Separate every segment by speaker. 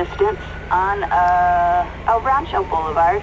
Speaker 1: assistance on uh, El Rancho Boulevard.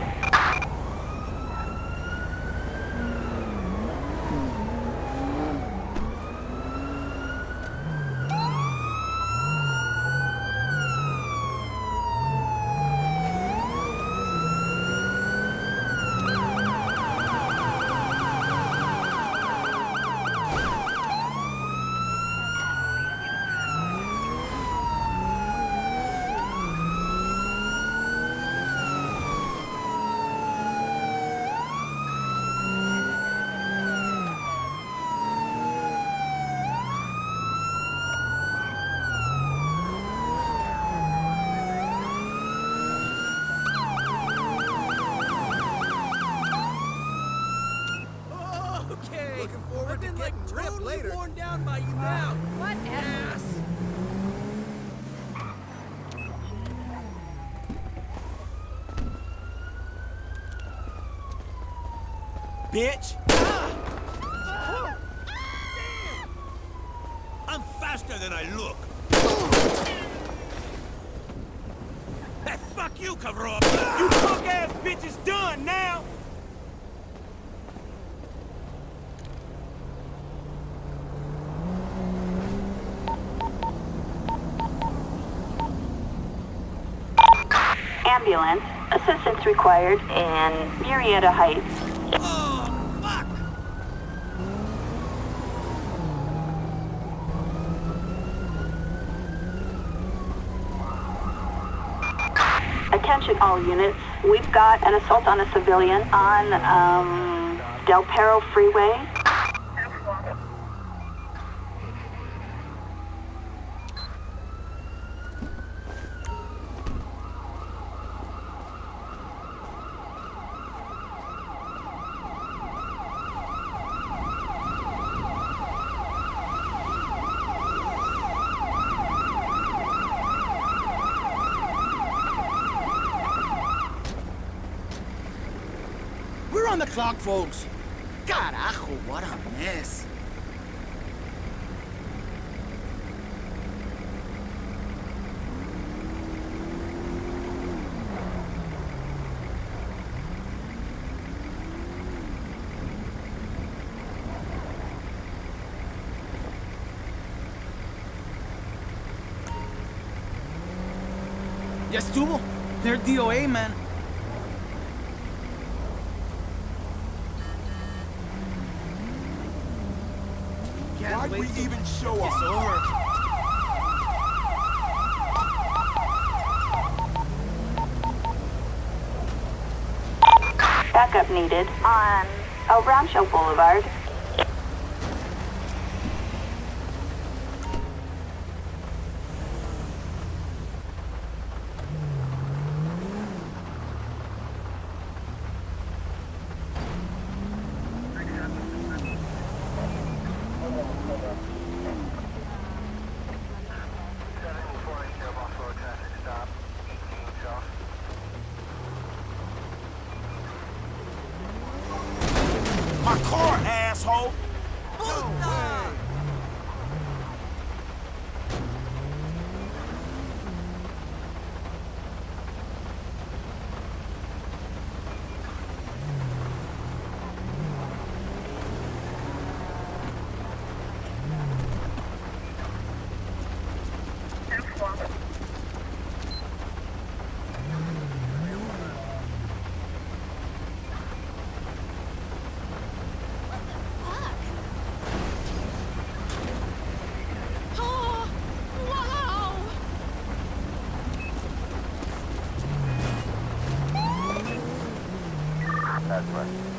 Speaker 2: Looking forward
Speaker 3: I've been like totally
Speaker 2: later.
Speaker 3: worn down by you now.
Speaker 4: What
Speaker 3: Ass.
Speaker 2: Bitch! Ah! I'm faster than I look. Hey, fuck you, Kovrov! You punk-ass bitch is done now!
Speaker 1: Ambulance. Assistance required in Murrieta Heights. Attention all units. We've got an assault on a civilian on um, Del Perro Freeway.
Speaker 5: We're on the clock, folks. Carajo, what a mess. Ya estuvo. They're DOA, man.
Speaker 2: Why'd we even show up?
Speaker 5: It's over.
Speaker 1: Backup needed on El Rancho Boulevard.
Speaker 6: 好 Right.